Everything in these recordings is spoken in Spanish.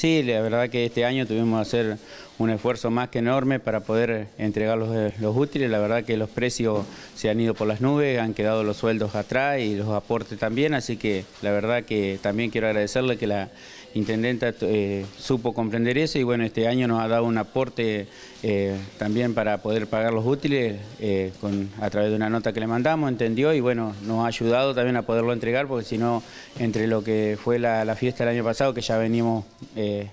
Sí, la verdad que este año tuvimos que hacer un esfuerzo más que enorme para poder entregar los, los, útiles. La verdad que los precios se han ido por las nubes, han quedado los sueldos atrás y los aportes también, así que la verdad que también quiero agradecerle que la intendenta eh, supo comprender eso y bueno, este año nos ha dado un aporte eh, también para poder pagar los útiles eh, a través de una nota que le mandamos, entendió y bueno, nos ha ayudado también a poderlo entregar porque si no, entre lo que fue la, fiesta el año pasado, que ya venimos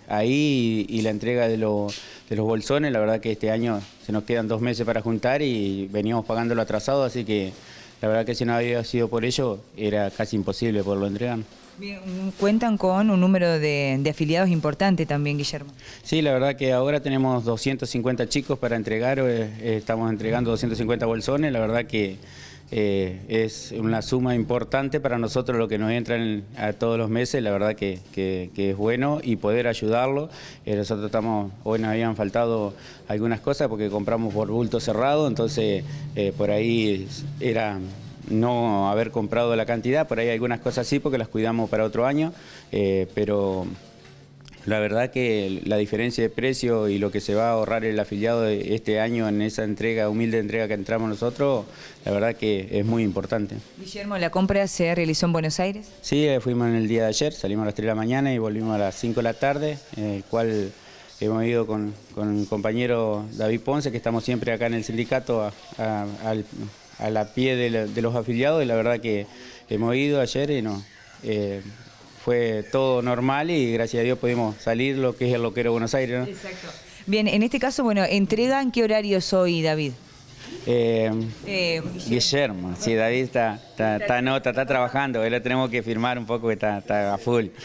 ahí y, y la entrega de los de los bolsones. La verdad que este año se nos quedan dos meses para juntar y veníamos pagándolo atrasado, así que la verdad que si no había sido por ello era casi imposible poderlo entregar. Bien, cuentan con un número de, de, afiliados importante también, Guillermo. Sí, la verdad que ahora tenemos 250 chicos para entregar, eh, estamos entregando 250 bolsones, la verdad que eh, es una suma importante para nosotros lo que nos entra a todos los meses, la verdad que, es bueno y poder ayudarlo. Eh, nosotros estamos, hoy nos habían faltado algunas cosas porque compramos por bulto cerrado, entonces eh, por ahí era no haber comprado la cantidad, por ahí algunas cosas sí porque las cuidamos para otro año, pero la verdad que la diferencia de precio y lo que se va a ahorrar el afiliado este año en esa entrega, humilde entrega que entramos nosotros, la verdad que es muy importante. Guillermo, ¿la compra se realizó en Buenos Aires? Sí, eh, fuimos en el día de ayer, salimos a las 3 de la mañana y volvimos a las 5 de la tarde, el cual hemos ido con, con, el compañero David Ponce, que estamos siempre acá en el sindicato a, la pie de, los afiliados y la verdad que hemos ido ayer y no... Eh, fue todo normal y gracias a Dios pudimos salir lo que es el loquero Buenos Aires. ¿no? Exacto. Bien, en este caso, bueno, ¿entrega en qué horario hoy, David? Eh, eh, Guillermo, sí, David está, está, nota, está trabajando, hoy lo tenemos que firmar un poco que está, está a full.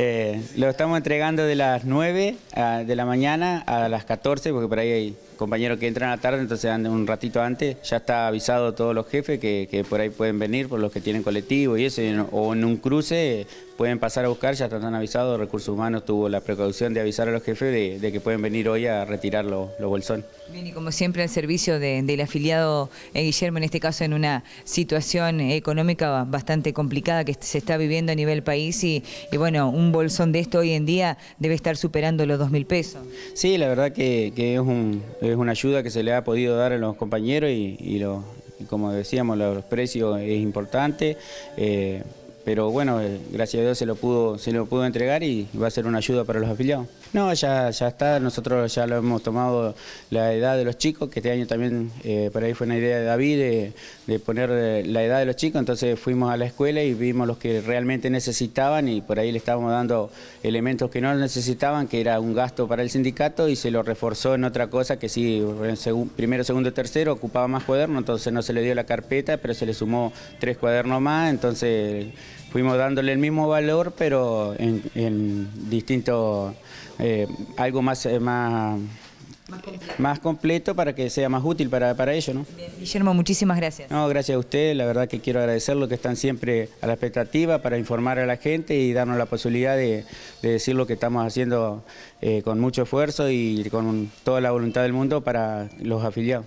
Eh, lo estamos entregando de las 9 a, de la mañana a las 14, porque por ahí hay compañeros que entran a la tarde, entonces un ratito antes, ya está avisado todos los jefes que, que, por ahí pueden venir, por los que tienen colectivo y eso, o en un cruce pueden pasar a buscar, ya están avisados, Recursos Humanos tuvo la precaución de avisar a los jefes de, que pueden venir hoy a retirar los, bolsones. Bien, y como siempre el servicio del afiliado eh, Guillermo, en este caso en una situación económica bastante complicada que se está viviendo a nivel país y, bueno, un bolsón de esto hoy en día debe estar superando los dos mil pesos. Sí, la verdad que, es un es una ayuda que se le ha podido dar a los compañeros y, como decíamos, los precios es importante. Eh, pero bueno, eh, gracias a Dios se lo pudo, se lo pudo entregar y va a ser una ayuda para los afiliados. No, ya, ya está, nosotros ya lo hemos tomado la edad de los chicos, que este año también eh, por ahí fue una idea de David de, poner eh, la edad de los chicos, entonces fuimos a la escuela y vimos los que realmente necesitaban y por ahí le estábamos dando elementos que no necesitaban, que era un gasto para el sindicato y se lo reforzó en otra cosa que sí, primero, segundo, tercero ocupaba más cuadernos, entonces no se le dio la carpeta, pero se le sumó tres cuadernos más, entonces fuimos dándole el mismo valor, pero en, en distintos, eh, algo más, eh, más, más completo. para que sea más útil para, para ellos. ¿no? Guillermo, muchísimas gracias. No, gracias a usted, la verdad que quiero agradecerlo que están siempre a la expectativa para informar a la gente y darnos la posibilidad de, decir lo que estamos haciendo eh, con mucho esfuerzo y con toda la voluntad del mundo para los afiliados.